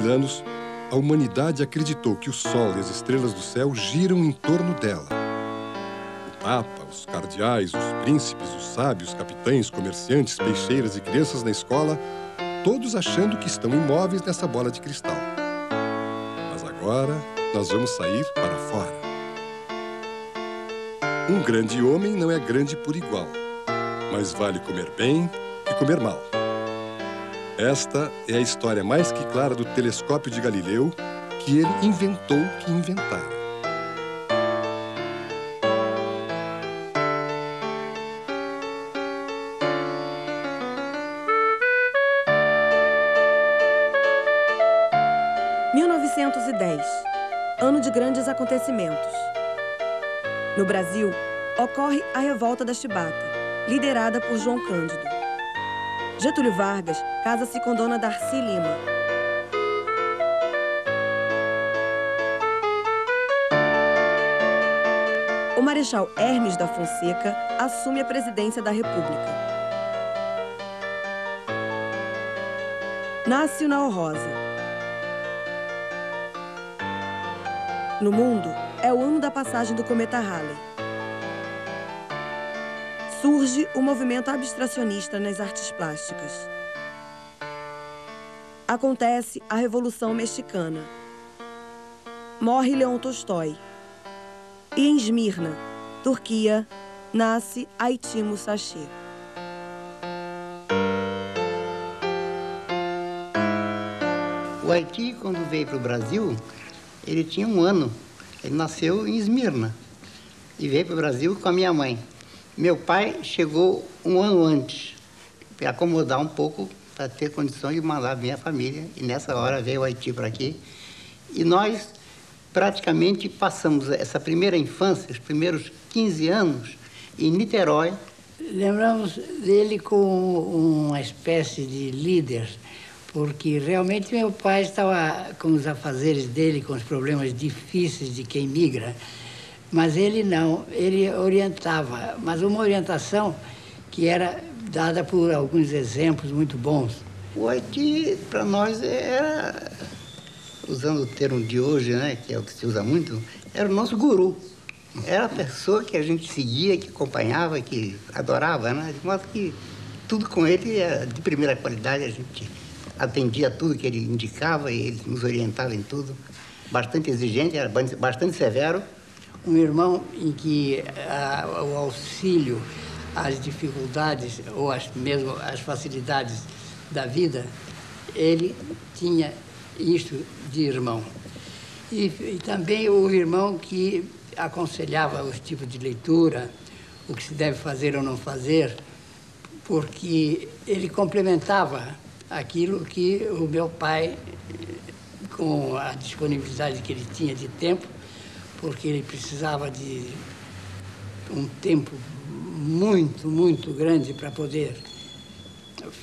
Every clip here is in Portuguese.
mil anos, a humanidade acreditou que o Sol e as estrelas do céu giram em torno dela. O Papa, os cardeais, os príncipes, os sábios, capitães, comerciantes, peixeiras e crianças na escola, todos achando que estão imóveis nessa bola de cristal. Mas agora nós vamos sair para fora. Um grande homem não é grande por igual, mas vale comer bem que comer mal. Esta é a história mais que clara do telescópio de Galileu que ele inventou que inventara. (1910) Ano de grandes acontecimentos. No Brasil, ocorre a Revolta da Chibata, liderada por João Cândido. Getúlio Vargas casa-se com Dona Darcy Lima. O Marechal Hermes da Fonseca assume a presidência da República. Nasce o Nau Rosa. No mundo, é o ano da passagem do cometa Halley surge o movimento abstracionista nas artes plásticas. Acontece a Revolução Mexicana. Morre Leon Tolstói. E em Esmirna, Turquia, nasce Haitimo Sachê. O Haiti, quando veio para o Brasil, ele tinha um ano. Ele nasceu em Esmirna e veio para o Brasil com a minha mãe. Meu pai chegou um ano antes, para acomodar um pouco, para ter condições de mandar minha família. E nessa hora veio o Haiti para aqui. E nós praticamente passamos essa primeira infância, os primeiros 15 anos, em Niterói. Lembramos dele como uma espécie de líder, porque realmente meu pai estava com os afazeres dele, com os problemas difíceis de quem migra. Mas ele não, ele orientava, mas uma orientação que era dada por alguns exemplos muito bons. O Haiti, para nós, era, usando o termo de hoje, né, que é o que se usa muito, era o nosso guru. Era a pessoa que a gente seguia, que acompanhava, que adorava, né? De modo que tudo com ele era de primeira qualidade, a gente atendia tudo que ele indicava e ele nos orientava em tudo. Bastante exigente, era bastante severo, um irmão em que a, ah, o auxílio às dificuldades ou as, mesmo as facilidades da vida, ele tinha isto de irmão. E, e também o irmão que aconselhava os tipos de leitura, o que se deve fazer ou não fazer, porque ele complementava aquilo que o meu pai, com a disponibilidade que ele tinha de tempo, porque ele precisava de um tempo muito, muito grande para poder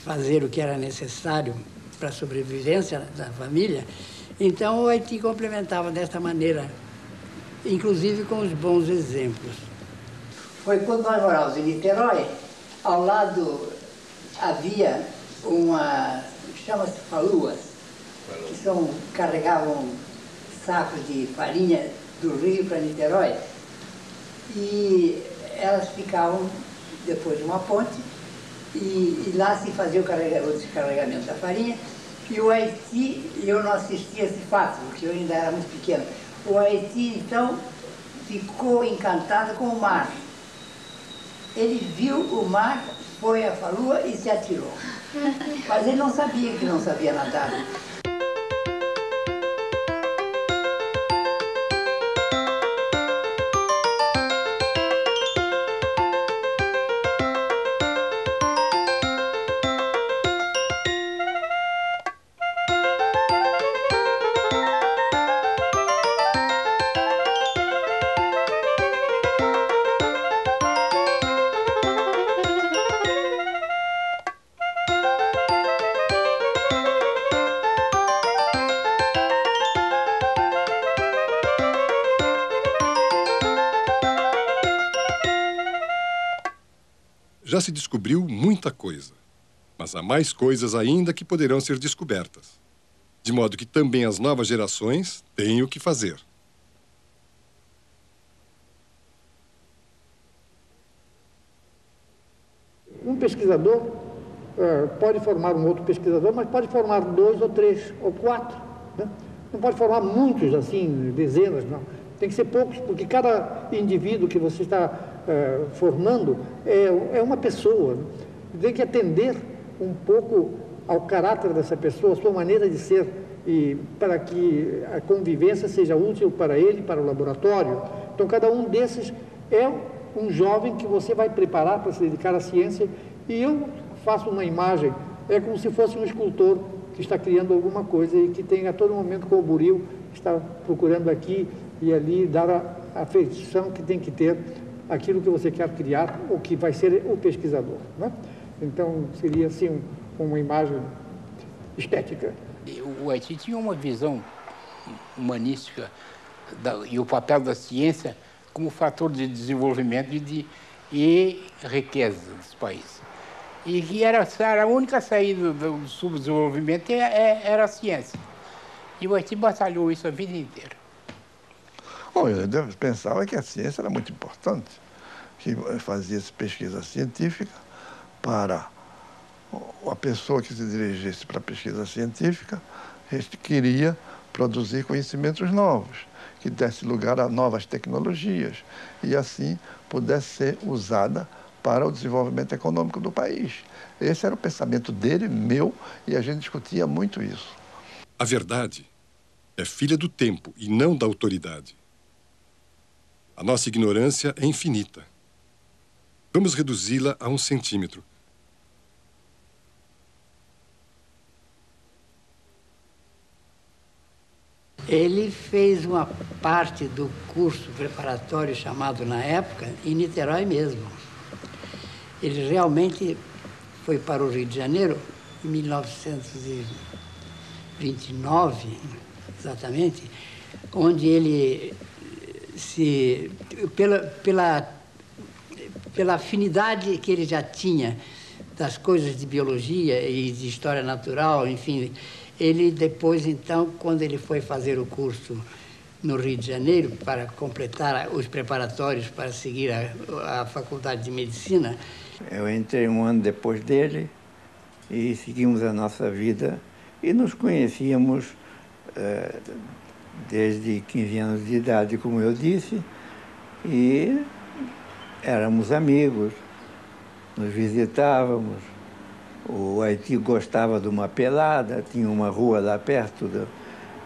fazer o que era necessário para a sobrevivência da família. Então o Haiti complementava desta maneira, inclusive com os bons exemplos. Foi quando nós morávamos em Niterói, ao lado havia uma, chama-se faluas, que são, carregavam sacos de farinha do Rio para Niterói. E elas ficavam depois de uma ponte e, e lá se fazia o, carregamento, o descarregamento da farinha. E o Haiti, eu não assisti a esse fato, porque eu ainda era muito pequeno. O Haiti, então, ficou encantado com o mar. Ele viu o mar, foi à falua e se atirou. Mas ele não sabia que não sabia nadar. Já se descobriu muita coisa, mas há mais coisas ainda que poderão ser descobertas. de modo que também as novas gerações têm o que fazer. Um pesquisador uh, pode formar um outro pesquisador, mas pode formar dois ou três ou quatro. Né? Não pode formar muitos, assim, dezenas, não. Tem que ser poucos, porque cada indivíduo que você está uh, formando é, é uma pessoa. Tem que atender um pouco ao caráter dessa pessoa, a sua maneira de ser, e para que a convivência seja útil para ele, para o laboratório. Então, cada um desses é um jovem que você vai preparar para se dedicar à ciência. E eu faço uma imagem, é como se fosse um escultor que está criando alguma coisa e que tem a todo momento com o buril, está procurando aqui e ali dar a, a feição que tem que ter aquilo que você quer criar, ou que vai ser o pesquisador. Né? Então, seria assim um, uma imagem estética. O Haiti tinha uma visão humanística da, e o papel da ciência como fator de desenvolvimento e, de, e riqueza dos países. E que era, era a única saída do subdesenvolvimento é, é, era a ciência. E o Haiti batalhou isso a vida inteira. Bom, eu pensava que a ciência era muito importante, que fazia pesquisa científica para a pessoa que se dirigisse para a pesquisa científica queria produzir conhecimentos novos que desse lugar a novas tecnologias e assim pudesse ser usada para o desenvolvimento econômico do país. Esse era o pensamento dele, meu, e a gente discutia muito isso. A verdade é filha do tempo e não da autoridade. A nossa ignorância é infinita. Vamos reduzi-la a um centímetro Ele fez uma parte do curso preparatório chamado na época em Niterói mesmo. Ele realmente foi para o Rio de Janeiro em 1929, exatamente, onde ele se pela, pela, pela afinidade que ele já tinha das coisas de biologia e de história natural, enfim, ele depois, então, quando ele foi fazer o curso no Rio de Janeiro para completar os preparatórios para seguir a, a faculdade de medicina. Eu entrei um ano depois dele e seguimos a nossa vida e nos conhecíamos eh, desde 15 anos de idade, como eu disse, e éramos amigos, nos visitávamos o Haiti gostava de uma pelada, tinha uma rua lá perto do,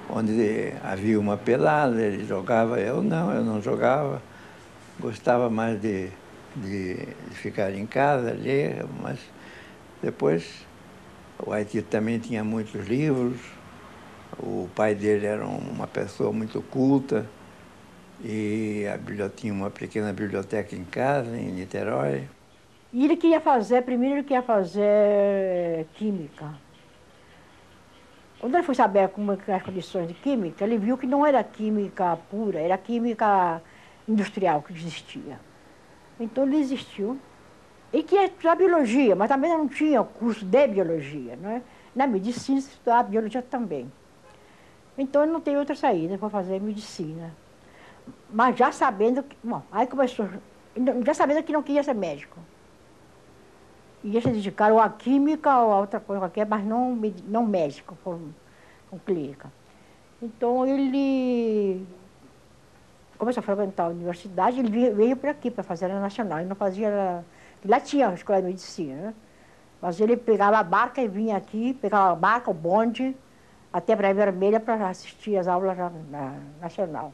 onde havia uma pelada, ele jogava, eu não, eu não jogava. Gostava mais de, de, de ficar em casa, ler, mas depois o Haiti também tinha muitos livros. O pai dele era uma pessoa muito culta e a, tinha uma pequena biblioteca em casa, em Niterói. E ele queria fazer, primeiro ele queria fazer química. Quando ele foi saber como eram as condições de química, ele viu que não era química pura, era química industrial que existia. Então ele desistiu. E queria estudar biologia, mas também não tinha curso de biologia. Não é? Na medicina se estudava biologia também. Então ele não tem outra saída, foi fazer medicina. Mas já sabendo que. Bom, aí começou. Já sabendo que não queria ser médico ia se dedicar ou à química ou a outra coisa qualquer, mas não, não médico, com, com clínica. Então ele começou a frequentar a universidade, ele veio para aqui para fazer a nacional, ele não fazia. Lá tinha a escola de medicina, né? Mas ele pegava a barca e vinha aqui, pegava a barca, o bonde, até Praia Vermelha para assistir às aulas na, na nacional.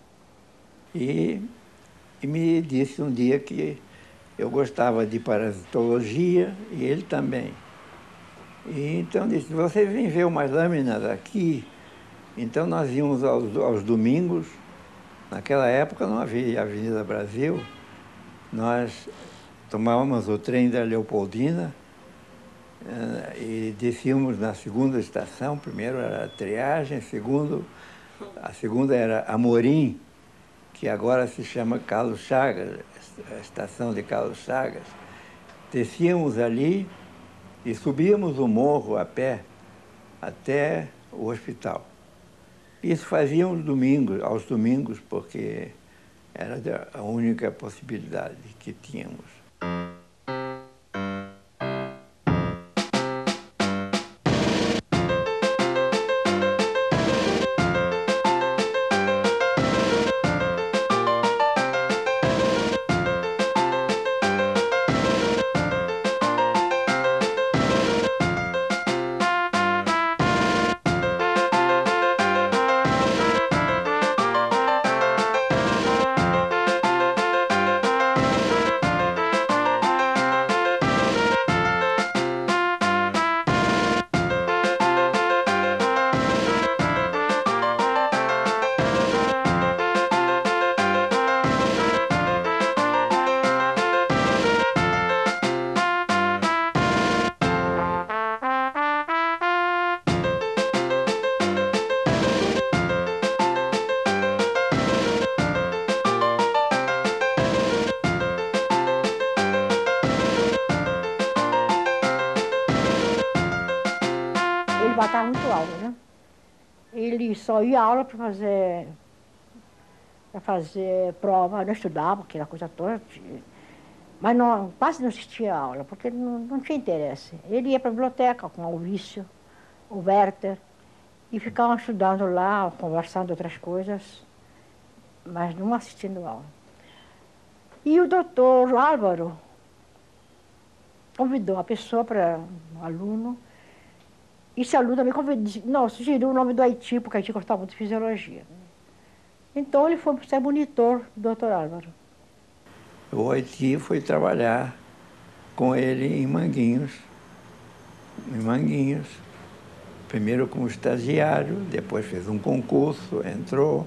E, e me disse um dia que eu gostava de parasitologia e ele também. E então disse, você vem ver umas lâminas aqui. Então nós íamos aos, aos domingos, naquela época não havia Avenida Brasil, nós tomávamos o trem da Leopoldina e descíamos na segunda estação, primeiro era a triagem, segundo, a segunda era Amorim, que agora se chama Carlos Chagas, a estação de Carlos Chagas, descíamos ali e subíamos o morro a pé até o hospital. Isso fazíamos domingos, aos domingos, porque era a única possibilidade que tínhamos. Ia aula para fazer para fazer prova, não estudava, aquela coisa toda. Mas não, quase não assistia aula, porque não, não tinha interesse. Ele ia para a biblioteca com o Vício, o Werther, e ficavam estudando lá, conversando outras coisas, mas não assistindo aula. E o doutor Álvaro convidou uma pessoa para um aluno, esse aluno também convidou, não, sugeriu o nome do Haiti, porque o Haiti gostava muito de fisiologia. Então ele foi ser monitor do doutor Álvaro. O Haiti foi trabalhar com ele em Manguinhos, em Manguinhos. Primeiro como estagiário, depois fez um concurso, entrou.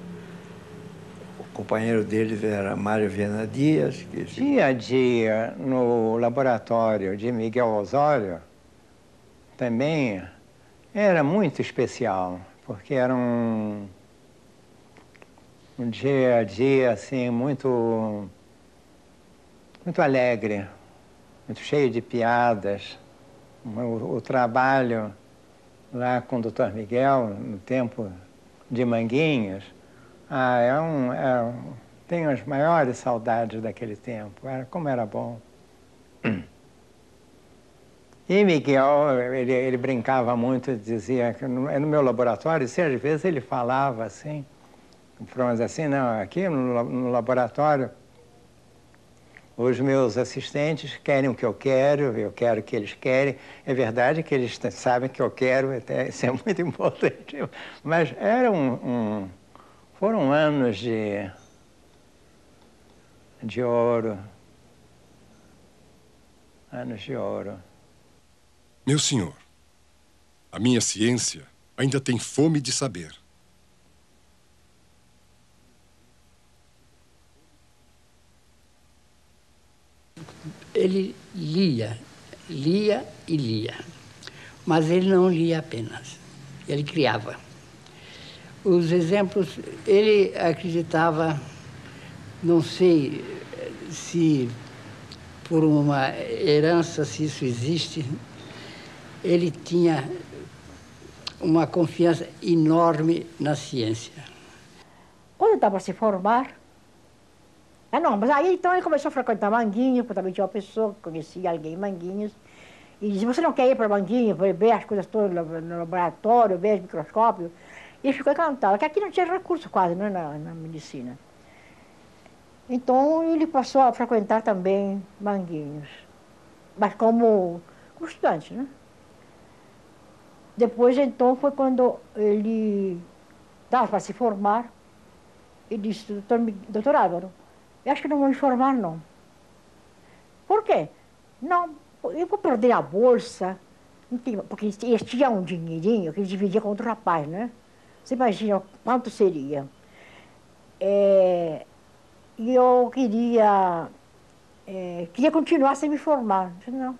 O companheiro deles era Mário Viana Dias. Que... Dia a dia no laboratório de Miguel Osório também era muito especial, porque era um, um dia a dia assim muito muito alegre, muito cheio de piadas. O, o trabalho lá com o doutor Miguel, no tempo de Manguinhos, ah, é um, é um, tenho as maiores saudades daquele tempo. Era, como era bom. E Miguel, ele, ele brincava muito, dizia que no, no meu laboratório, se às vezes ele falava assim, falamos assim, não, aqui no, no laboratório, os meus assistentes querem o que eu quero, eu quero o que eles querem. É verdade que eles sabem que eu quero, até isso é muito importante. Mas era um, um, foram anos de, de ouro. Anos de ouro. Meu senhor, a minha ciência ainda tem fome de saber. Ele lia, lia e lia. Mas ele não lia apenas, ele criava. Os exemplos, ele acreditava, não sei se por uma herança, se isso existe, ele tinha uma confiança enorme na ciência. Quando estava se formar, ah, não, mas aí então ele começou a frequentar Manguinhos, porque também tinha uma pessoa que conhecia alguém em Manguinhos, e disse, você não quer ir para Manguinhos, ver as coisas todas no laboratório, ver os microscópios? E ele ficou encantado, que aqui não tinha recurso quase né, na, na medicina. Então ele passou a frequentar também Manguinhos, mas como, como estudante, né? Depois, então, foi quando ele estava para se formar, e disse, doutor, doutor Álvaro, eu acho que não vou me formar, não. Por quê? Não, eu vou perder a bolsa, porque eles tinham um dinheirinho que eles dividiam com outro rapaz, né? Você imagina quanto seria. É, e eu queria, é, queria continuar sem me formar. Eu disse, não,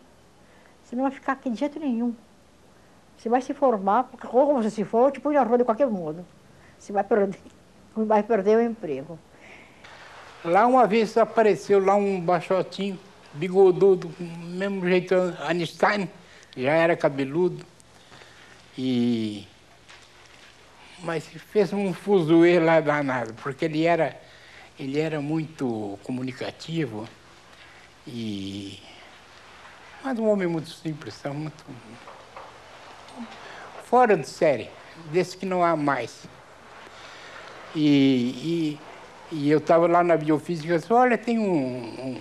você não vai ficar aqui de jeito nenhum. Você vai se formar, porque como você se for, eu te põe na rua de qualquer modo. Você vai perder, vai perder o emprego. Lá uma vez apareceu lá um baixotinho, bigodudo, do mesmo jeito Einstein, já era cabeludo. E mas fez um fuzuê lá danado, porque ele era, ele era muito comunicativo e mas um homem muito simples, muito fora de série, desse que não há mais. E, e, e eu estava lá na biofísica disse, olha, tem um,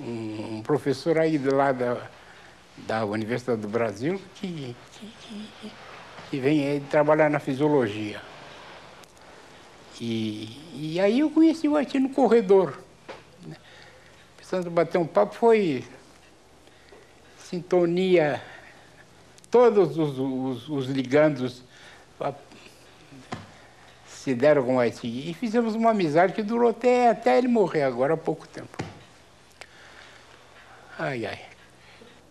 um, um, professor aí do lado da, da Universidade do Brasil que, que, que, que vem trabalhar na fisiologia. E, e aí eu conheci o Arti no corredor. Né? Precisando bater um papo, foi sintonia, todos os, os, os ligandos se deram com Haiti. E fizemos uma amizade que durou até, até ele morrer, agora há pouco tempo. Ai, ai.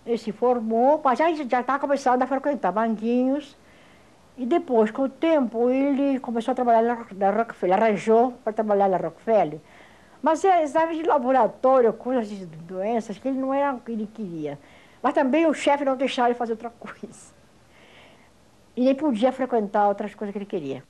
Ele se formou, mas já está começando a frequentar banquinhos. E depois, com o tempo, ele começou a trabalhar na, Rockefeller, arranjou para trabalhar na Rockefeller. Mas é exames de laboratório, coisas de doenças, que ele não era o que ele queria. Mas também o chefe não deixava ele fazer outra coisa. E nem podia frequentar outras coisas que ele queria.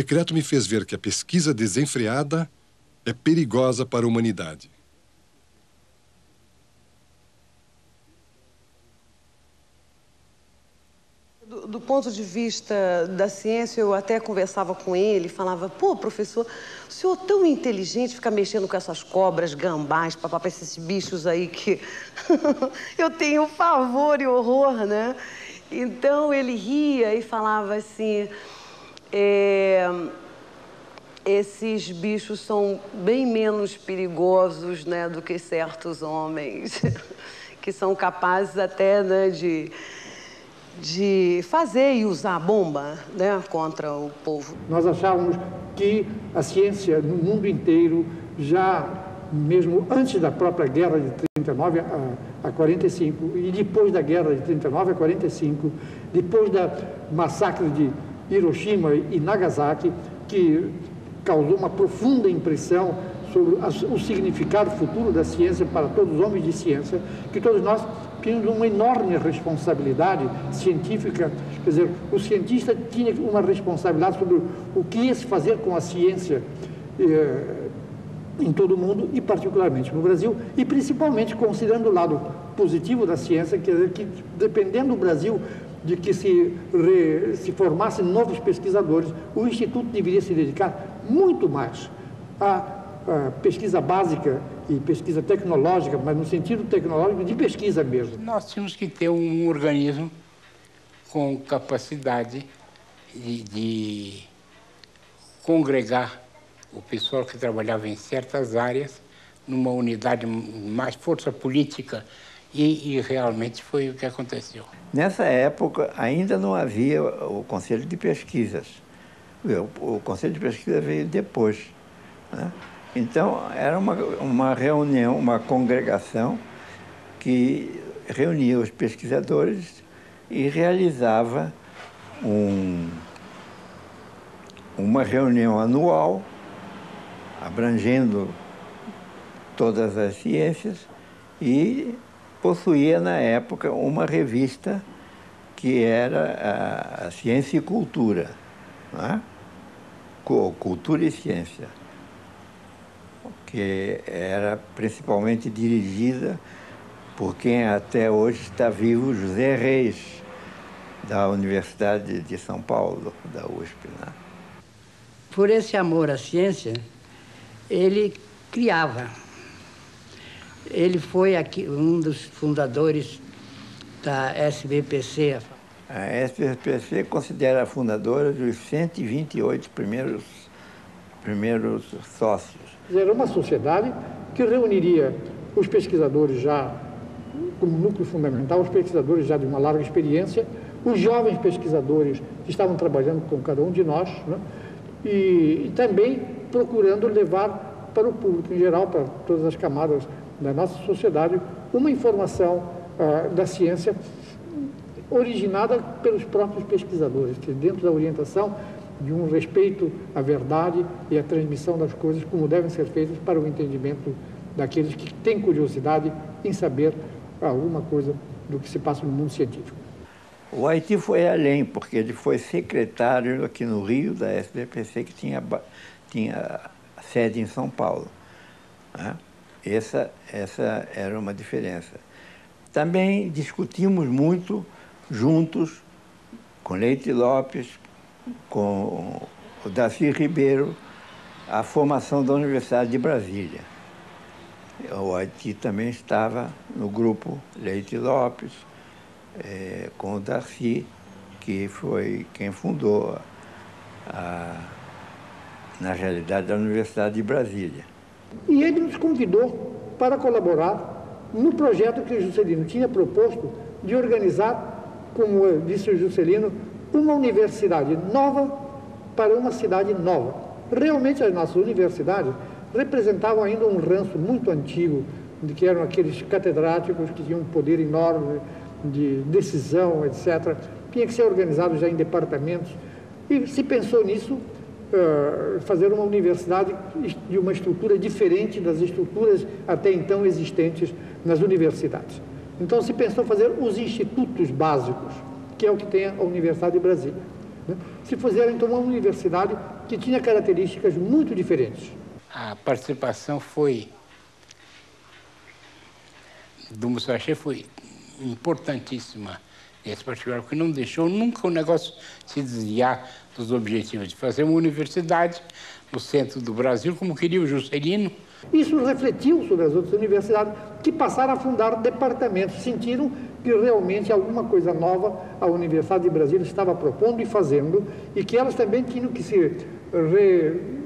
Decreto me fez ver que a pesquisa desenfreada é perigosa para a humanidade. Do, ponto de vista da ciência, eu até conversava com ele, falava: pô, professor, o senhor é tão inteligente fica mexendo com essas cobras, gambás, papapá, esses bichos aí que eu tenho favor e horror, né? Então ele ria e falava assim é, esses bichos são bem menos perigosos né, do que certos homens, que são capazes até né, de, de fazer e usar bomba né, contra o povo. Nós achávamos que a ciência no mundo inteiro já mesmo antes da própria guerra de 39 a, a 45 e depois da guerra de 39 a 45, depois da massacre de Hiroshima e Nagasaki, que causou uma profunda impressão sobre o significado futuro da ciência para todos os homens de ciência, que todos nós tínhamos uma enorme responsabilidade científica, quer dizer, o cientista tinha uma responsabilidade sobre o que ia se fazer com a ciência eh, em todo o mundo e particularmente no Brasil, e principalmente considerando o lado positivo da ciência, quer dizer, que dependendo do Brasil de que se, re, se formassem novos pesquisadores, o Instituto deveria se dedicar muito mais à, à pesquisa básica e pesquisa tecnológica, mas no sentido tecnológico de pesquisa mesmo. Nós tínhamos que ter um organismo com capacidade de, de congregar o pessoal que trabalhava em certas áreas numa unidade mais força política e, e realmente foi o que aconteceu. Nessa época, ainda não havia o Conselho de Pesquisas. O, Conselho de Pesquisa veio depois. Né? Então, era uma, uma reunião, uma congregação que reunia os pesquisadores e realizava um, uma reunião anual, abrangendo todas as ciências e possuía na época uma revista que era a, a Ciência e Cultura, né? Cultura e Ciência, que era principalmente dirigida por quem até hoje está vivo, José Reis, da Universidade de São Paulo, da USP. Né? Por esse amor à ciência, ele criava. Ele foi aqui um dos fundadores da SBPC. A SBPC considera a fundadora dos 128 primeiros, primeiros sócios. Era uma sociedade que reuniria os pesquisadores já como núcleo fundamental, os pesquisadores já de uma larga experiência, os jovens pesquisadores que estavam trabalhando com cada um de nós, né? e, e também procurando levar para o público em geral, para todas as camadas da nossa sociedade, uma informação uh, da ciência originada pelos próprios pesquisadores, que dentro da orientação de um respeito à verdade e à transmissão das coisas como devem ser feitas para o entendimento daqueles que têm curiosidade em saber alguma coisa do que se passa no mundo científico. O Haiti foi além, porque ele foi secretário aqui no Rio da SBPC, que tinha, tinha sede em São Paulo. Né? Essa, essa era uma diferença. Também discutimos muito juntos com Leite Lopes, com o Daci Ribeiro, a formação da Universidade de Brasília. O Haiti também estava no grupo Leite Lopes, é, com o Darcy, que foi quem fundou, a, na realidade, a Universidade de Brasília. E ele nos convidou para colaborar no projeto que o Juscelino tinha proposto de organizar, como disse o Juscelino, uma universidade nova para uma cidade nova. Realmente as nossas universidades representavam ainda um ranço muito antigo, de que eram aqueles catedráticos que tinham um poder enorme de decisão, etc. Tinha que ser organizado já em departamentos. E se pensou nisso, uh, fazer uma universidade de uma estrutura diferente das estruturas até então existentes nas universidades. Então se pensou fazer os institutos básicos, que é o que tem a Universidade de Brasília. Né? Se fizeram então uma universidade que tinha características muito diferentes a participação foi do Musashi foi importantíssima nesse particular, porque não deixou nunca o negócio se desviar dos objetivos de fazer uma universidade no centro do Brasil, como queria o Juscelino. Isso refletiu sobre as outras universidades que passaram a fundar departamentos, sentiram que realmente alguma coisa nova a Universidade de Brasília estava propondo e fazendo e que elas também tinham que se re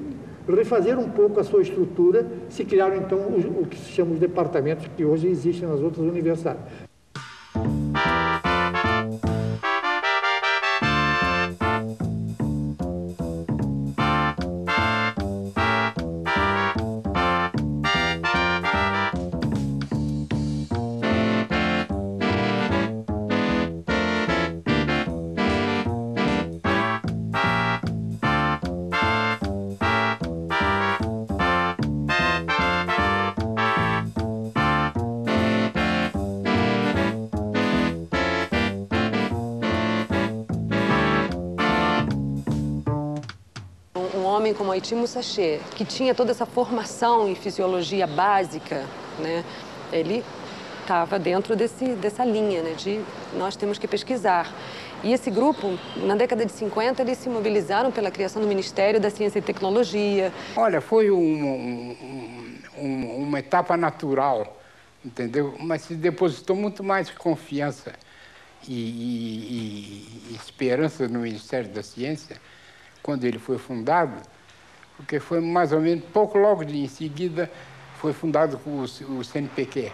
refazer um pouco a sua estrutura, se criaram então o, o que se chama os departamentos que hoje existem nas outras universidades. Haiti Musashi, que tinha toda essa formação em fisiologia básica, né? Ele estava dentro desse, dessa linha, né? De nós temos que pesquisar. E esse grupo, na década de 50, eles se mobilizaram pela criação do Ministério da Ciência e Tecnologia. Olha, foi um, um, uma etapa natural, entendeu? Mas se depositou muito mais confiança e, e, e esperança no Ministério da Ciência quando ele foi fundado porque foi mais ou menos, pouco logo de em seguida, foi fundado o, o CNPq.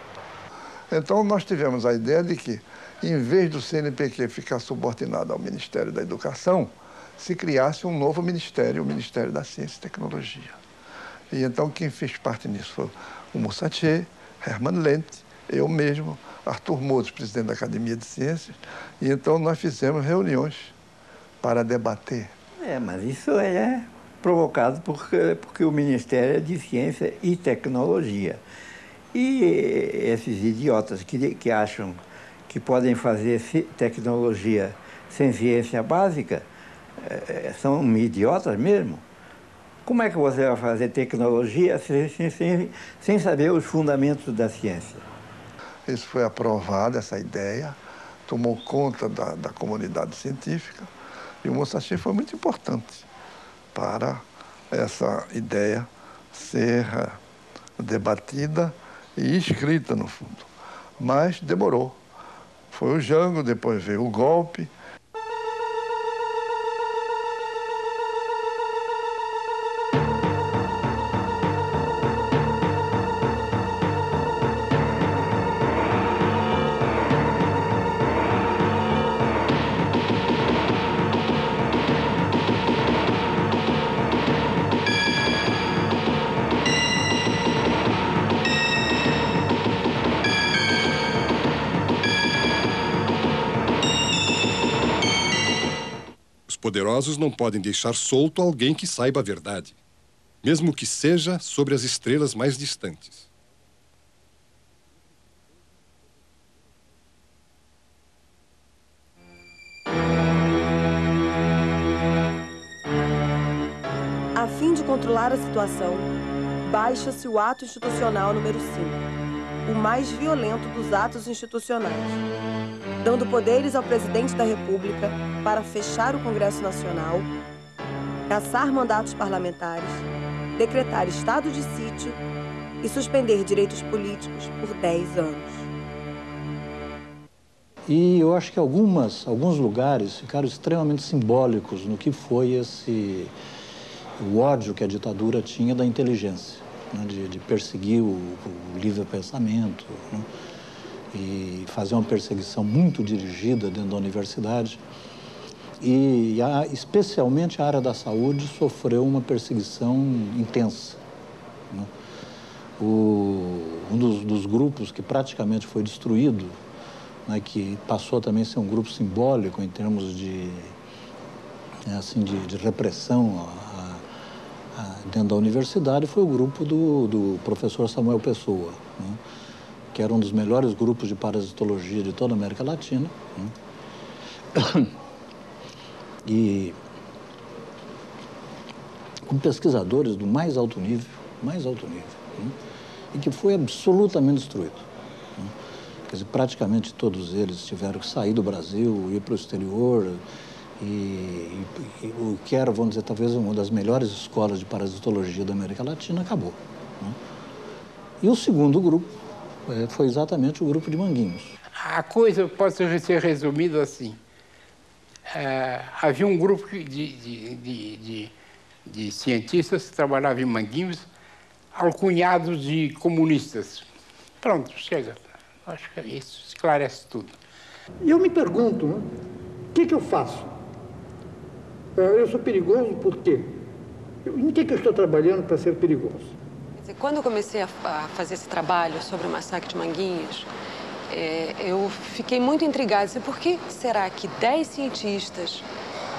Então, nós tivemos a ideia de que, em vez do CNPq ficar subordinado ao Ministério da Educação, se criasse um novo ministério, o Ministério da Ciência e Tecnologia. E então, quem fez parte nisso foi o Musache, Hermann Lente, eu mesmo, Arthur Modos, presidente da Academia de Ciências, e então nós fizemos reuniões para debater. É, mas isso é provocado porque, porque o Ministério é de Ciência e Tecnologia. E esses idiotas que, que acham que podem fazer tecnologia sem ciência básica é, são idiotas mesmo. Como é que você vai fazer tecnologia sem, sem, sem saber os fundamentos da ciência? Isso foi aprovado, essa ideia. tomou conta da, da comunidade científica e o Musashi foi muito importante para essa ideia ser eh, debatida e escrita no fundo. Mas demorou. Foi o Jango, depois veio o golpe, poderosos não podem deixar solto alguém que saiba a verdade, mesmo que seja sobre as estrelas mais distantes. A fim de controlar a situação, baixa-se o ato institucional número 5, o mais violento dos atos institucionais dando poderes ao presidente da República para fechar o Congresso Nacional, caçar mandatos parlamentares, decretar estado de sítio e suspender direitos políticos por 10 anos. E eu acho que algumas, alguns lugares ficaram extremamente simbólicos no que foi esse o ódio que a ditadura tinha da inteligência, né, de, de, perseguir o, o livre pensamento. Né e fazer uma perseguição muito dirigida dentro da universidade. E a, especialmente a área da saúde sofreu uma perseguição intensa. Né? O, um dos, dos, grupos que praticamente foi destruído, né, que passou também a ser um grupo simbólico em termos de, assim, de, de repressão dentro da universidade, foi o grupo do, do professor Samuel Pessoa. Né? que era um dos melhores grupos de parasitologia de toda a América Latina. Né? E com pesquisadores do mais alto nível, mais alto nível, né? e que foi absolutamente destruído. Né? Quer dizer, praticamente todos eles tiveram que sair do Brasil, ir para o exterior, e, e, e, o que era, vamos dizer, talvez uma das melhores escolas de parasitologia da América Latina acabou. Né? E o segundo grupo é, foi exatamente o grupo de Manguinhos. A coisa pode ser resumida assim. É, havia um grupo de, de, de, de, de cientistas que trabalhavam em Manguinhos, alcunhados de comunistas. Pronto, chega. Acho que isso esclarece tudo. E eu me pergunto, né, o que, que eu faço? É, eu sou perigoso por quê? Em que, que eu estou trabalhando para ser perigoso? Quando eu comecei a, fazer esse trabalho sobre o massacre de Manguinhos, é, eu fiquei muito intrigada. Por que será que 10 cientistas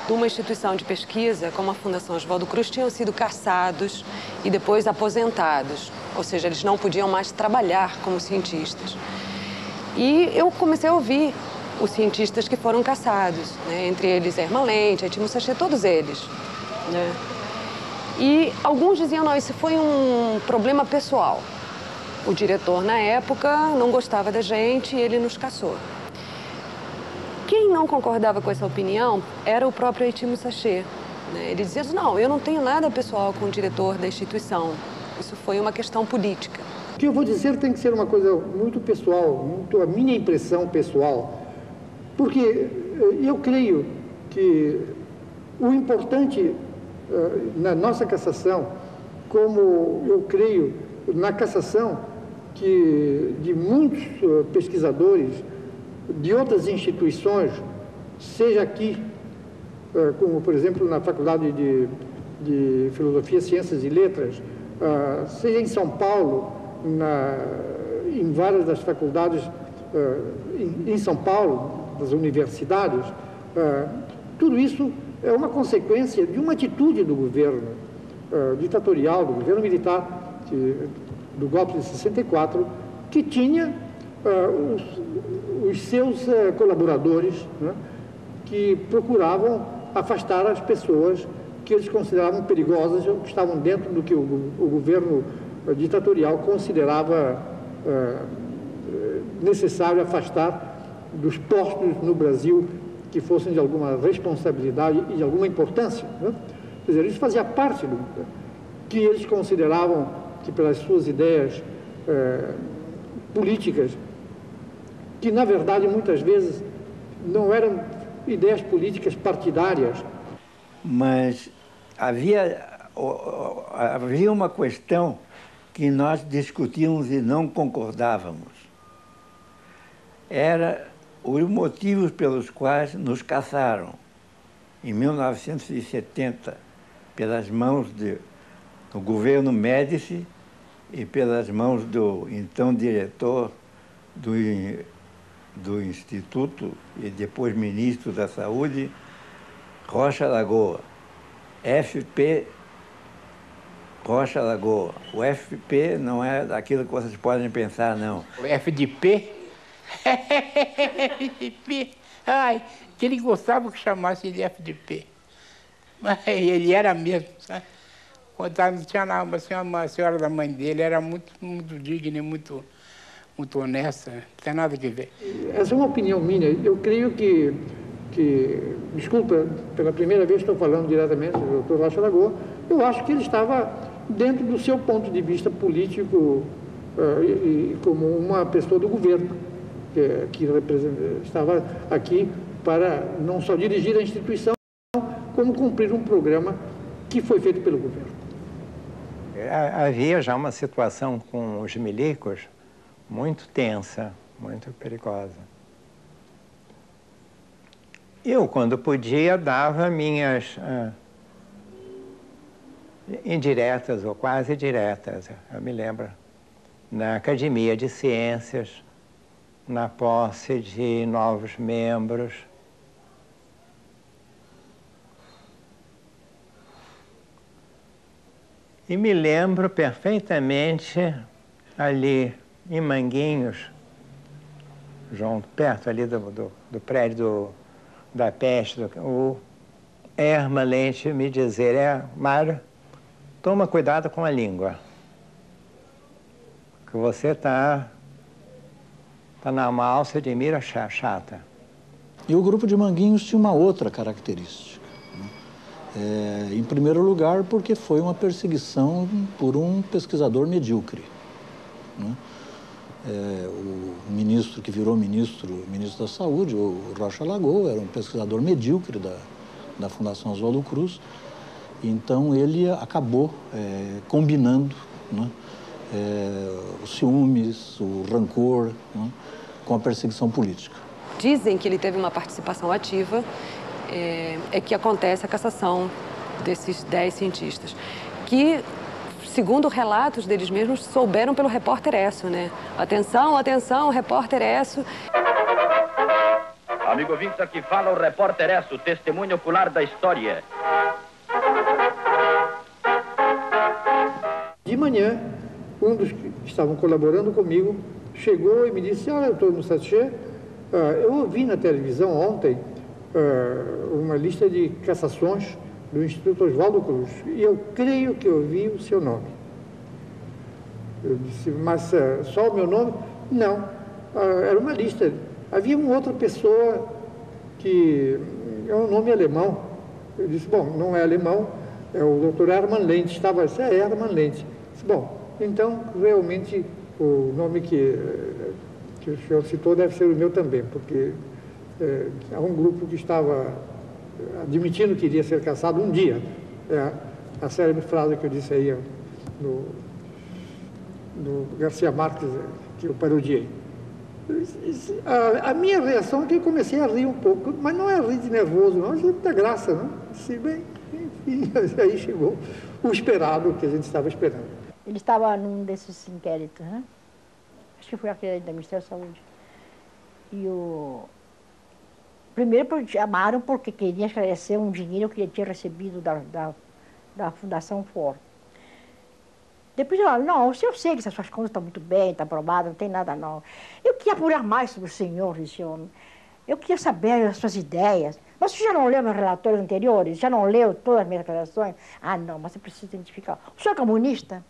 de uma instituição de pesquisa, como a Fundação Oswaldo Cruz, tinham sido caçados e depois aposentados? Ou seja, eles não podiam mais trabalhar como cientistas. E eu comecei a ouvir os cientistas que foram caçados, né? entre eles Hermann Lente, Etimo Sachet, todos eles. Né? E alguns diziam, não, isso foi um problema pessoal. O diretor, na época, não gostava da gente e ele nos caçou. Quem não concordava com essa opinião era o próprio Eitimo Sachê. Né? Ele dizia, não, eu não tenho nada pessoal com o diretor da instituição. Isso foi uma questão política. O que eu vou dizer tem que ser uma coisa muito pessoal, muito a minha impressão pessoal. Porque eh, eu creio que o importante na nossa cassação, como eu creio na cassação que de muitos eh, pesquisadores de outras instituições, seja aqui, eh, como por exemplo na Faculdade de, de Filosofia, Ciências e Letras, ah, seja em São Paulo, na, em várias das faculdades eh, em São Paulo, das universidades, ah, tudo isso é uma consequência de uma atitude do governo uh, ditatorial, do governo militar do golpe de 64, que tinha uh, os, os, seus uh, colaboradores né, que procuravam afastar as pessoas que eles consideravam perigosas ou que estavam dentro do que o, o governo ditatorial considerava necessário afastar dos postos no Brasil que fossem de alguma responsabilidade e de alguma importância. Né? Quer dizer, isso fazia parte do que eles consideravam que pelas suas ideias eh, políticas, que na verdade muitas vezes não eram ideias políticas partidárias. Mas havia, havia uma questão que nós discutíamos e não concordávamos. Era os motivos pelos quais nos caçaram. Em 1970, pelas mãos de, do governo Médici e pelas mãos do então diretor do, do Instituto e depois ministro da Saúde, Rocha Lagoa. FP Rocha Lagoa. O FP não é daquilo que vocês podem pensar, não. O? FDP. Ai, que ele gostava que chamasse de FDP. Mas ele era mesmo, sabe? Quando tinha uma senhora, uma senhora da mãe dele, era muito, muito digna e muito, muito honesta, não tem nada que ver. Essa é uma opinião minha. Eu creio que, que desculpa, pela primeira vez estou falando diretamente do doutor Rocha Lagoa, eu acho que ele estava dentro do seu ponto de vista político uh, e, e, como uma pessoa do governo, que, que estava aqui para não só dirigir a instituição, como cumprir um programa que foi feito pelo governo. Havia já uma situação com os milicos muito tensa, muito perigosa. Eu, quando podia, dava minhas ah, indiretas ou quase diretas, eu me lembro, na Academia de Ciências, na posse de novos membros. E me lembro perfeitamente ali em Manguinhos, junto, perto ali do, do, do prédio do, da peste, do, o Erma Lente me dizer, é, Mário, toma cuidado com a língua. Que você está tá na malça de mira chata. E o grupo de Manguinhos tinha uma outra característica. Né? É, em primeiro lugar, porque foi uma perseguição por um pesquisador medíocre. Né? É, o ministro que virou ministro, ministro da Saúde, o Rocha Lagoa, era um pesquisador medíocre da, da Fundação Oswaldo Cruz, então ele acabou é, combinando né, é, os ciúmes, o rancor né, com a perseguição política. Dizem que ele teve uma participação ativa, é, é que acontece a cassação desses dez cientistas, que segundo relatos deles mesmos, souberam pelo repórter Esso, né? Atenção, atenção, repórter Esso. Amigo ouvintes, aqui fala o repórter Esso, testemunho ocular da história. De manhã, um dos que estavam colaborando comigo chegou e me disse, olha, doutor Mussatché, uh, eu ouvi na televisão ontem uh, uma lista de cassações do Instituto Oswaldo Cruz e eu creio que eu vi o seu nome. Eu disse, mas uh, só o meu nome? Não, era uma lista. Havia uma outra pessoa que é um nome alemão. Eu disse, bom, não é alemão, é o doutor Hermann Lentz. Estava, é Hermann Lentz. Bom, então, realmente, o nome que, que o senhor citou deve ser o meu também, porque é, há um grupo que estava admitindo que iria ser caçado um dia. É a célebre frase que eu disse aí no, no Garcia Marques, que eu parodiei. A, a, minha reação é que eu comecei a rir um pouco, mas não é rir de nervoso, não, achei muita graça, não? Se bem, enfim, aí chegou o esperado que a gente estava esperando. Ele estava num desses inquéritos, né? Acho que foi aquele da Ministério da Saúde. E o... Primeiro chamaram porque queriam esclarecer um dinheiro que ele tinha recebido da, da, da Fundação Ford. Depois falaram, não, eu sei que essas suas contas estão muito bem, está aprovado, não tem nada não. Eu queria apurar mais sobre o senhor, esse homem. Eu queria saber as suas ideias. Mas você já não leu meus relatórios anteriores? Já não leu todas as minhas declarações? Ah, não, mas você precisa identificar. O senhor é comunista?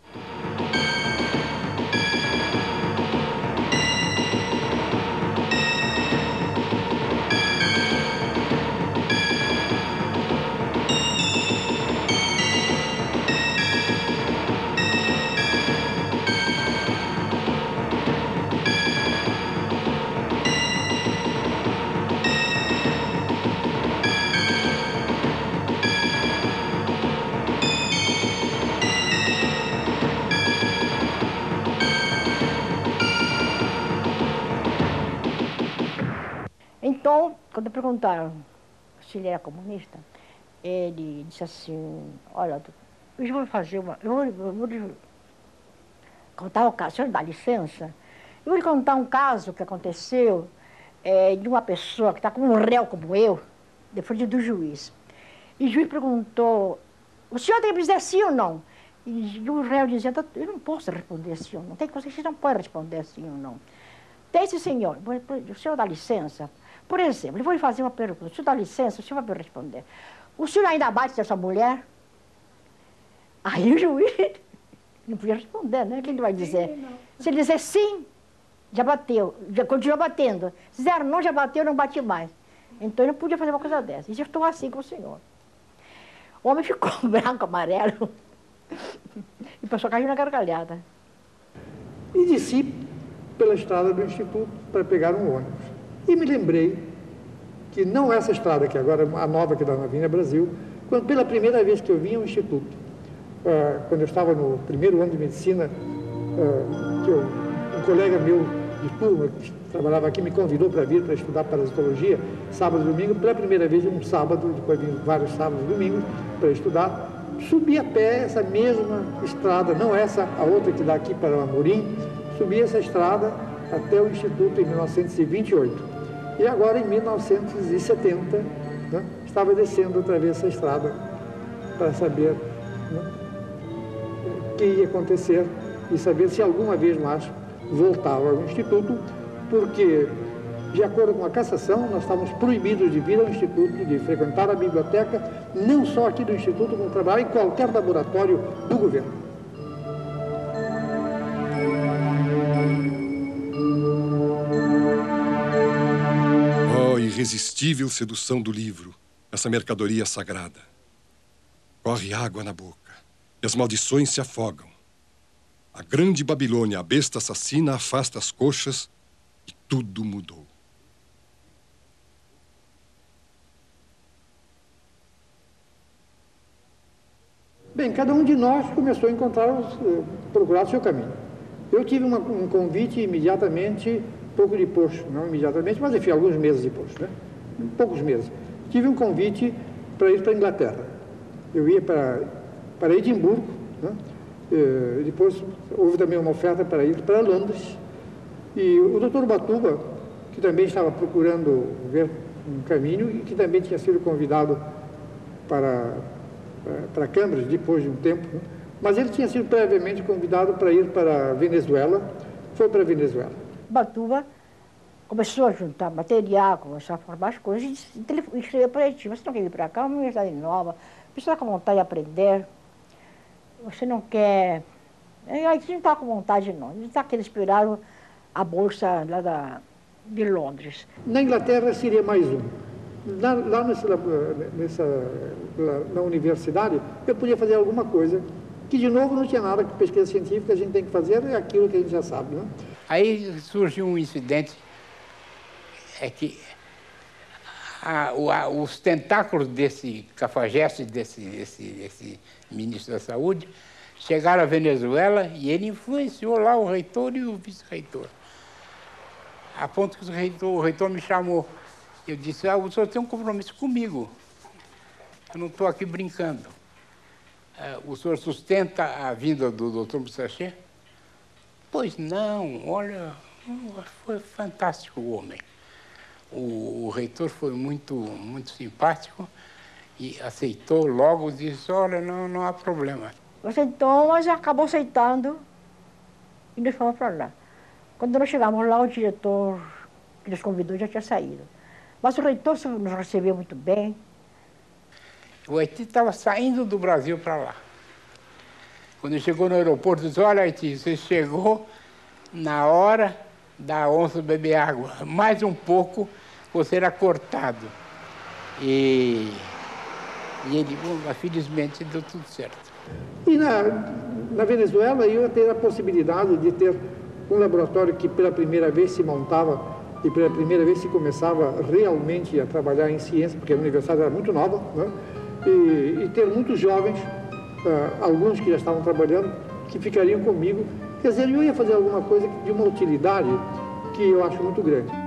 Perguntaram se ele era comunista, ele disse assim, olha, eu vou fazer uma. Eu vou, eu vou contar o caso, o senhor dá licença? Eu vou lhe contar um caso que aconteceu é, de uma pessoa que está como um réu como eu, depois do juiz. E o juiz perguntou, o senhor tem que dizer sim ou não? E o réu dizia, eu não posso responder sim ou não. Tem que você não pode responder sim ou não. Tem esse senhor, o senhor dá licença? Por exemplo, eu vou lhe fazer uma pergunta, o senhor dá licença, o senhor vai me responder. O senhor ainda bate dessa mulher? Aí o juiz não podia responder, né? O que ele vai dizer? Se ele dizer sim, já bateu, já continua batendo. Se disser não, já bateu, não bate mais. Então ele não podia fazer uma coisa dessa. E eu estou assim com o senhor. O homem ficou branco, amarelo, e passou a cair na gargalhada. E desci pela estrada do Instituto para pegar um ônibus. E me lembrei que não essa estrada que agora, a nova que dá na Avenida Brasil, quando pela primeira vez que eu vim ao Instituto, uh, quando eu estava no primeiro ano de medicina, uh, que eu, um colega meu de turma que trabalhava aqui me convidou para vir para estudar parasitologia, sábado e domingo, pela primeira vez um sábado, depois vim vários sábados e domingos para estudar, subi a pé essa mesma estrada, não essa, a outra que dá aqui para o Amorim, subi essa estrada até o Instituto em 1928. E agora, em 1970, né, estava descendo outra vez essa estrada para saber né, o que ia acontecer e saber se alguma vez mais voltava ao Instituto, porque, de acordo com a cassação, nós estávamos proibidos de vir ao Instituto, de frequentar a biblioteca, não só aqui do Instituto, como trabalhar em qualquer laboratório do governo. Irresistível sedução do livro, essa mercadoria sagrada. Corre água na boca e as maldições se afogam. A grande Babilônia, a besta assassina, afasta as coxas e tudo mudou. Bem, cada um de nós começou a encontrar, eh, procurar o seu caminho. Eu tive uma, um convite imediatamente pouco depois, não imediatamente, mas enfim, alguns meses depois, né? poucos meses, tive um convite para ir para a Inglaterra. Eu ia para, para Edimburgo, né? e depois houve também uma oferta para ir para Londres, e o doutor Batuba, que também estava procurando ver um caminho e que também tinha sido convidado para, para, Cambridge depois de um tempo, né? mas ele tinha sido previamente convidado para ir para a Venezuela, foi para a Venezuela. Batuba começou a juntar material, começou a formar as coisas, e escreveu para ele, você não quer vir para cá, uma universidade nova, precisa com vontade de aprender, você não quer... Aí a gente não está com vontade não, a gente está querendo esperar a bolsa lá da, de Londres. Na Inglaterra seria mais um. Lá, lá nessa, nessa na universidade, eu podia fazer alguma coisa que, de novo, não tinha nada com pesquisa científica, a gente tem que fazer é aquilo que a gente já sabe. Né? Aí surgiu um incidente, é que a, a, os tentáculos desse cafajeste, desse, desse, desse ministro da Saúde, chegaram à Venezuela e ele influenciou lá o reitor e o vice-reitor. A ponto que o reitor, o reitor me chamou. Eu disse, ah, o senhor tem um compromisso comigo. Eu não estou aqui brincando. Uh, o senhor sustenta a vinda do doutor Mussachê? Pois não, olha, foi fantástico o homem. O, o, reitor foi muito, muito simpático e aceitou logo, disse, olha, não, não há problema. Aceitou, mas acabou aceitando e nós fomos para lá. Quando nós chegamos lá, o diretor que nos convidou já tinha saído. Mas o reitor nos recebeu muito bem. O Haiti estava saindo do Brasil para lá. Quando chegou no aeroporto, disse, olha, Haiti, você chegou na hora da onça beber água. Mais um pouco, você era cortado. E, e ele, bom, felizmente, deu tudo certo. E na, na Venezuela, eu ter a possibilidade de ter um laboratório que pela primeira vez se montava e pela primeira vez se começava realmente a trabalhar em ciência, porque a universidade era muito nova, né? e, e ter muitos jovens uh, alguns que já estavam trabalhando, que ficariam comigo. Quer dizer, eu ia fazer alguma coisa de uma utilidade que eu acho muito grande.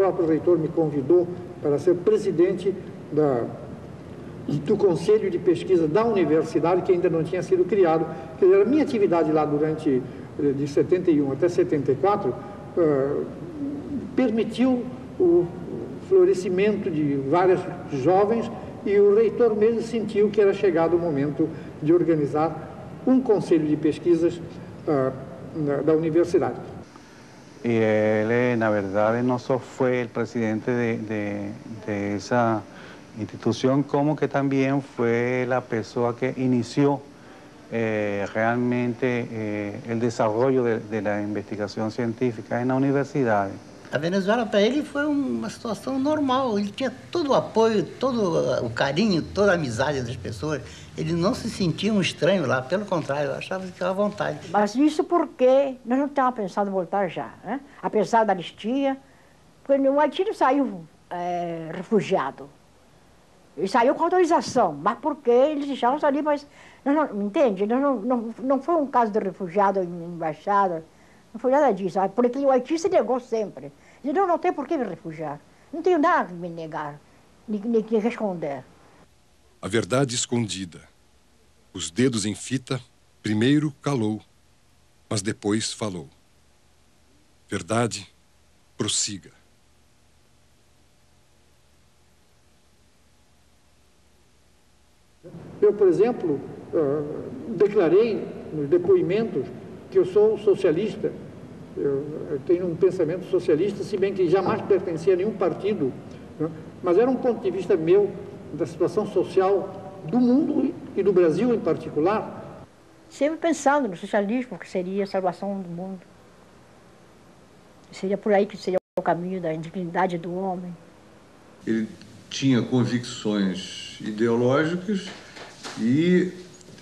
Próprio reitor me convidou para ser presidente da, do Conselho de Pesquisa da Universidade, que ainda não tinha sido criado. Quer dizer, a minha atividade lá durante, eh, de 71 até 74, uh, permitiu o florescimento de várias jovens e o reitor mesmo sentiu que era chegado o momento de organizar um conselho de pesquisas uh, da universidade. Y él, na verdade, no solo fue el presidente de, esa institución, como que también fue la persona que inició eh, realmente eh, el desarrollo de, la investigación científica en la universidad. A Venezuela, para ele, foi uma situação normal. Ele tinha todo o apoio, todo o carinho, toda a amizade das pessoas. Ele não se sentia um estranho lá, pelo contrário, achava que estava à vontade. Mas isso porque nós não estávamos pensando em voltar já, né? apesar da anistia, porque o Haiti não saiu é, refugiado. Ele saiu com autorização, mas porque eles deixaram ali, mas, não, não, entende? Não, não, não, não foi um caso de refugiado em embaixada, não foi nada disso, porque o Haiti se negou sempre. Disse, não, não tem por que me refugiar, não tenho nada que me negar, nem, nem que responder. A verdade escondida. Os dedos em fita, primeiro calou, mas depois falou. Verdade, prossiga. Eu, por exemplo, uh, declarei nos depoimentos que eu sou socialista. Eu, tenho um pensamento socialista, se bem que jamais pertencia a nenhum partido, né? mas era um ponto de vista meu da situação social do mundo e do Brasil em particular. Sempre pensando no socialismo, que seria a salvação do mundo. Seria por aí que seria o caminho da dignidade do homem. Ele tinha convicções ideológicas e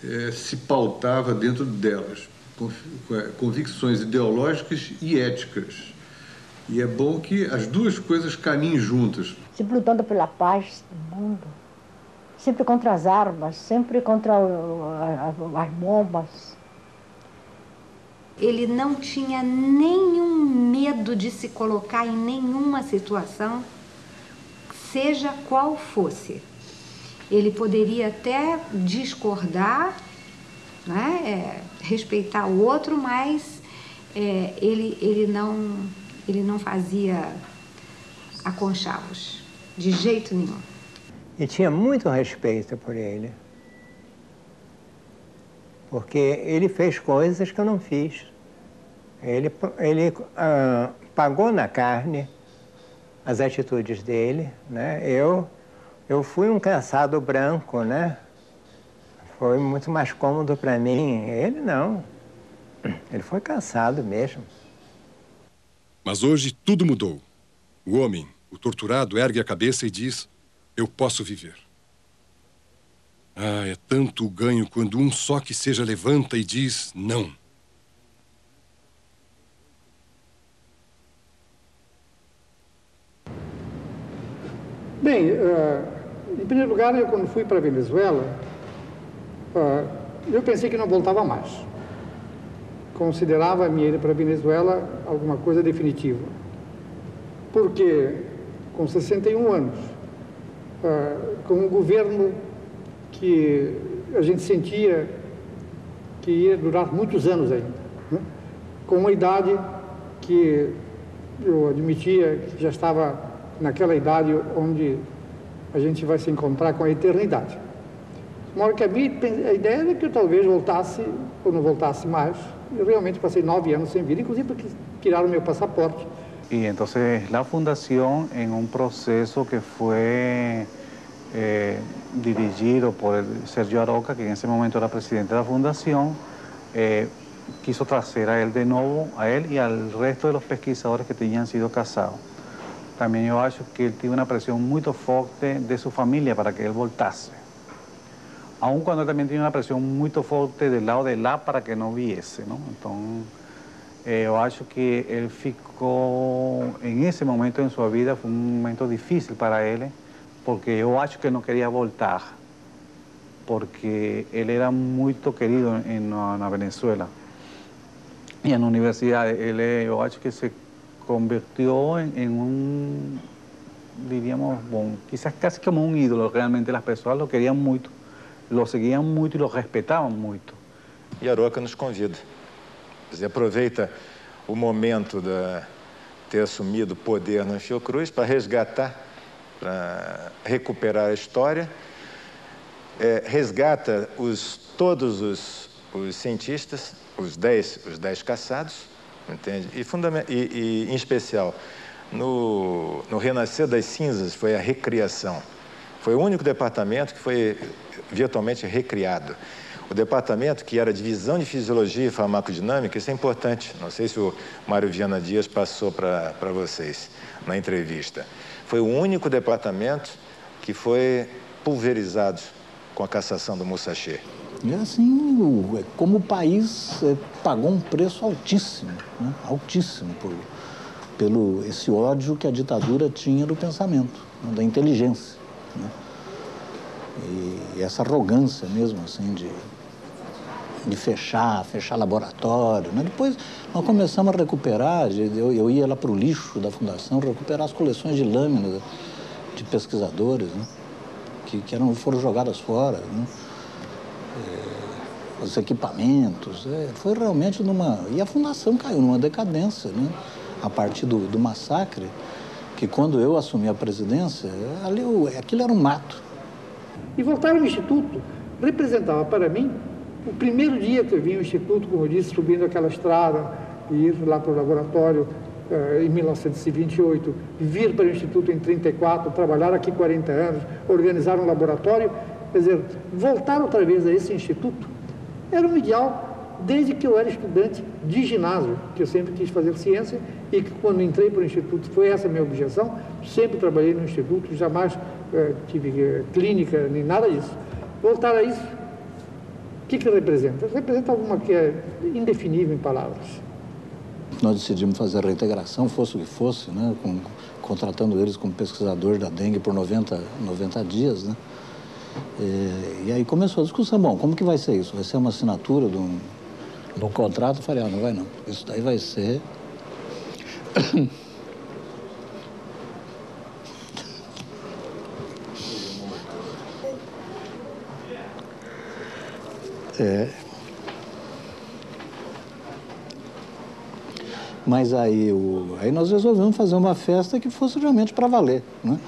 é, se pautava dentro delas, convicções ideológicas e éticas. E é bom que as duas coisas caminhem juntas. Sempre lutando pela paz do mundo, sempre contra as armas, sempre contra as bombas. Ele não tinha nenhum medo de se colocar em nenhuma situação, seja qual fosse. Ele poderia até discordar, né, é, respeitar o outro, mas é, ele, ele, não, ele não fazia aconchavos, de jeito nenhum. E tinha muito respeito por ele. Porque ele fez coisas que eu não fiz. Ele, ele ah, pagou na carne as atitudes dele, né? Eu, eu fui um cansado branco, né? Foi muito mais cômodo para mim. Ele não. Ele foi cansado mesmo. Mas hoje tudo mudou. O homem, o torturado, ergue a cabeça e diz: Eu posso viver. Ah, é tanto o ganho quando um só que seja levanta e diz não. Bem, uh, em primeiro lugar, eu quando fui para a Venezuela, uh, eu pensei que não voltava mais. Considerava a minha ida para a Venezuela alguma coisa definitiva. Porque, com 61 anos, com um governo que a gente sentia que ia durar muitos anos ainda, né? com uma idade que eu admitia que já estava naquela idade onde a gente vai se encontrar com a eternidade. Uma hora que a, minha, a ideia era que eu talvez voltasse ou não voltasse mais. Eu realmente passei nove anos sem vir, inclusive porque tiraram meu passaporte. E então a fundação em um processo que foi eh, dirigido por Sergio Aroca, que en ese momento era presidente de la fundación, eh, quiso traer a él de nuevo, a él y al resto de los pesquisadores que tenían sido casados. También yo acho que él tiene una presión muy fuerte de su familia para que él voltase. Aun cuando él también tiene una presión muy fuerte del lado de lá para que no viese, ¿no? Entonces, eh, yo acho que él ficou, en ese momento en su vida, fue un momento difícil para él, porque yo acho que no quería voltar, porque él era muy querido en, en, Venezuela. Y en la universidad, él, yo acho que se convirtió en, un, diríamos, quizás casi como un ídolo. Realmente las personas lo querían mucho, lo seguían mucho y lo respetaban mucho. E Aroca nos convida. Aproveita o momento de ter assumido o poder no Fiocruz para resgatar, para recuperar a história, é, resgata os, todos os, os cientistas, os dez, os dez caçados, entende? E, e, e, em especial, no, no Renascer das Cinzas foi a recriação. Foi o único departamento que foi virtualmente recriado. O departamento que era divisão de fisiologia e farmacodinâmica, isso é importante, não sei se o Mário Viana Dias passou para vocês na entrevista. Foi o único departamento que foi pulverizado com a cassação do Musashi. E assim, como o país é, pagou um preço altíssimo, né? altíssimo por, pelo esse ódio que a ditadura tinha do pensamento, da inteligência. Né? E essa arrogância mesmo, assim, de, de fechar, fechar laboratório. Né? Depois nós começamos a recuperar, eu, eu ia lá para o lixo da fundação, recuperar as coleções de lâminas de pesquisadores, né? que, que eram, foram jogadas fora. Né? É, os equipamentos, é, foi realmente numa... E a fundação caiu numa decadência, né? a partir do, do massacre, que quando eu assumi a presidência, ali, aquilo era um mato. E voltar ao Instituto representava para mim o primeiro dia que eu vim ao Instituto, como eu disse, subindo aquela estrada e ir lá para o laboratório eh, em 1928, vir para o Instituto em 34, trabalhar aqui 40 anos, organizar um laboratório, quer dizer, voltar outra vez a esse instituto era um ideal desde que eu era estudante de ginásio, que eu sempre quis fazer ciência e que quando entrei para o instituto foi essa a minha objeção, sempre trabalhei no instituto, jamais eh, tive eh, clínica nem nada disso. Voltar a isso que, que representa? Representa alguma que é indefinível em palavras. Nós decidimos fazer a reintegração, fosse o que fosse, né? Com, contratando eles como pesquisadores da dengue por 90, 90 dias. Né? E, e, aí começou a discussão, bom, como que vai ser isso? Vai ser uma assinatura de um, de um contrato? Eu falei, ah, não vai não. Isso daí vai ser É. Mas aí, o, aí nós resolvemos fazer uma festa que fosse realmente para valer. Né?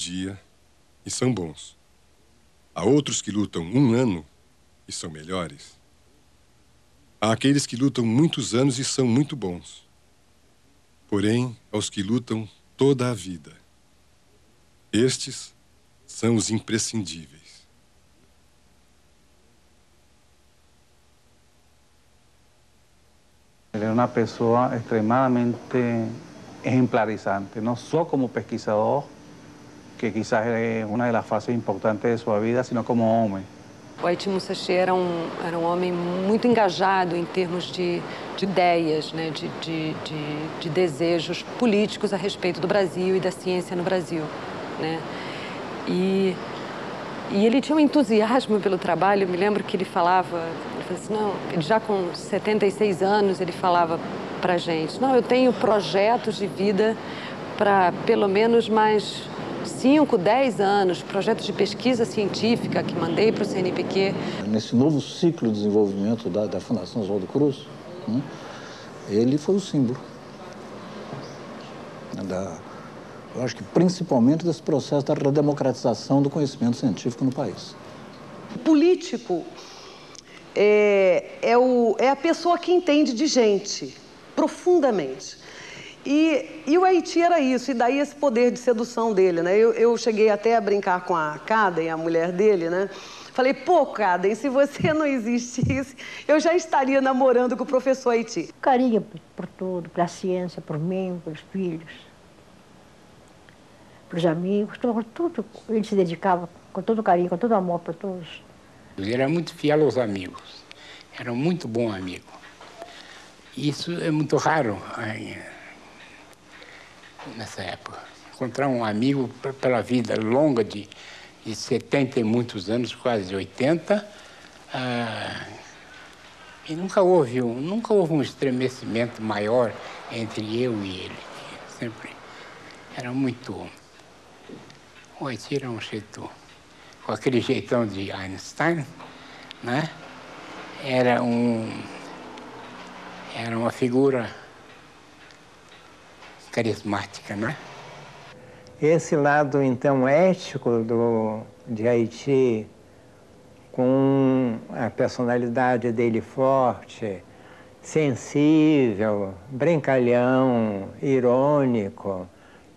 Dia e são bons. Há outros que lutam um ano e são melhores. Há aqueles que lutam muitos anos e são muito bons. Porém, aos que lutam toda a vida. Estes são os imprescindíveis. Ele é uma pessoa extremadamente ejemplarizante, não só como pesquisador, que quizás es una de las fases importantes de su vida, sino como homem. O Haiti Musashi era um, era um homem muito engajado em termos de, de ideias, né, de, de, de, de, desejos políticos a respeito do Brasil e da ciência no Brasil. Né? E, e ele tinha um entusiasmo pelo trabalho. Eu me lembro que ele falava, ele falava assim, não, ele já com 76 anos, ele falava para gente, não, eu tenho projetos de vida para pelo menos mais 5, 10 anos, projetos de pesquisa científica que mandei para o CNPq. Nesse novo ciclo de desenvolvimento da, da Fundação Oswaldo Cruz, né, ele foi o símbolo. Da, eu acho que principalmente desse processo da redemocratização do conhecimento científico no país. O político é, é, o, é a pessoa que entende de gente, profundamente. E, e, o Haiti era isso, e daí esse poder de sedução dele, né? Eu, eu cheguei até a brincar com a Caden, a mulher dele, né? Falei, pô, Caden, se você não existisse, eu já estaria namorando com o professor Haiti. Carinho por tudo, pela ciência, por mim, pelos filhos, pelos amigos, tudo, tudo. Ele se dedicava com todo carinho, com todo amor para todos. Ele era muito fiel aos amigos, era um muito bom amigo. Isso é muito raro nessa época. Encontrar um amigo pela vida longa de, de 70 e muitos anos, quase 80, ah, e nunca houve, um, nunca houve um estremecimento maior entre eu e ele. Sempre era muito. O Haiti era um jeito, com aquele jeitão de Einstein, né? Era um. Era uma figura carismática, não é? Esse lado, então, ético do, de Haiti, com a personalidade dele forte, sensível, brincalhão, irônico,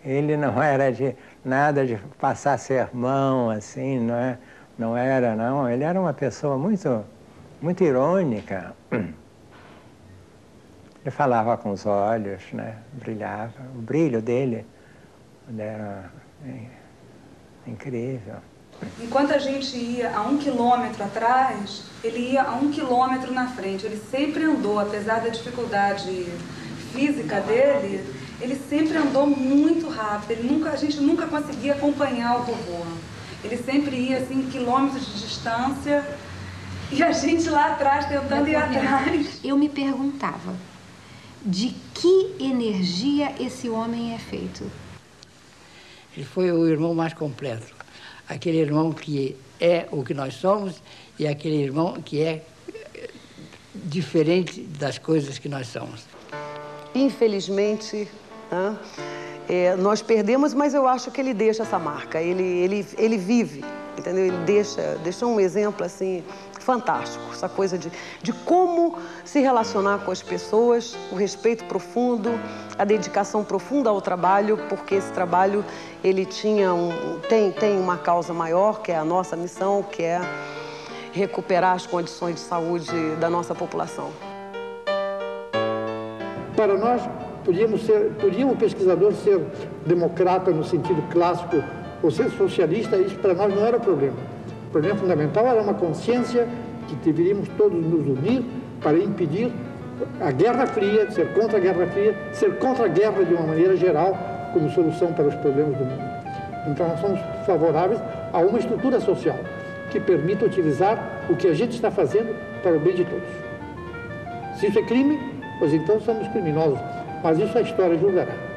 ele não era de nada de passar sermão, assim, não é? Não era, não. Ele era uma pessoa muito, muito irônica. Ele falava com os olhos, né? brilhava. O brilho dele era incrível. Enquanto a gente ia a um quilômetro atrás, ele ia a um quilômetro na frente. Ele sempre andou, apesar da dificuldade física dele, ele sempre andou muito rápido. Ele nunca, a gente nunca conseguia acompanhar o vovô. Ele sempre ia assim quilômetros de distância e a gente lá atrás tentando ir atrás. Eu me perguntava, de que energia esse homem é feito? Ele foi o irmão mais completo. Aquele irmão que é o que nós somos e aquele irmão que é diferente das coisas que nós somos. Infelizmente, né, é, nós perdemos, mas eu acho que ele deixa essa marca. Ele, ele, ele vive, entendeu? Ele deixa, deixa um exemplo assim fantástico, essa coisa de, de como se relacionar com as pessoas, o respeito profundo, a dedicação profunda ao trabalho, porque esse trabalho ele tinha um, tem, tem uma causa maior, que é a nossa missão, que é recuperar as condições de saúde da nossa população. Para nós, podíamos ser, podia um pesquisador ser democrata no sentido clássico ou ser socialista, isso para nós não era problema. O problema fundamental era uma consciência que deveríamos todos nos unir para impedir a Guerra Fria, ser contra a Guerra Fria, ser contra a guerra de uma maneira geral como solução para os problemas do mundo. Então nós somos favoráveis a uma estrutura social que permita utilizar o que a gente está fazendo para o bem de todos. Se isso é crime, pois então somos criminosos, mas isso a história julgará.